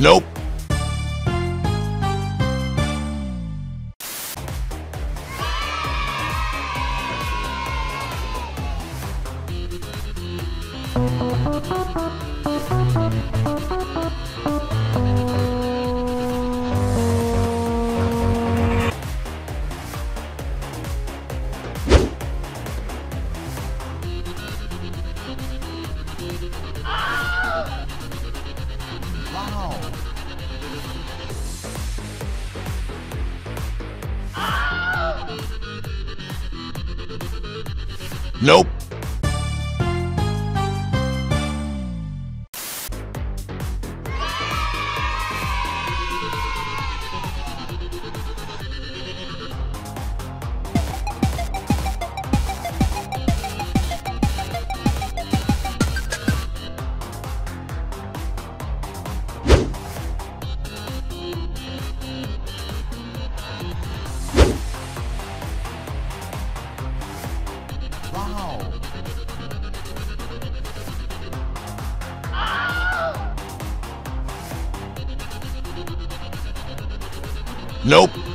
Nope. Nope. Nope.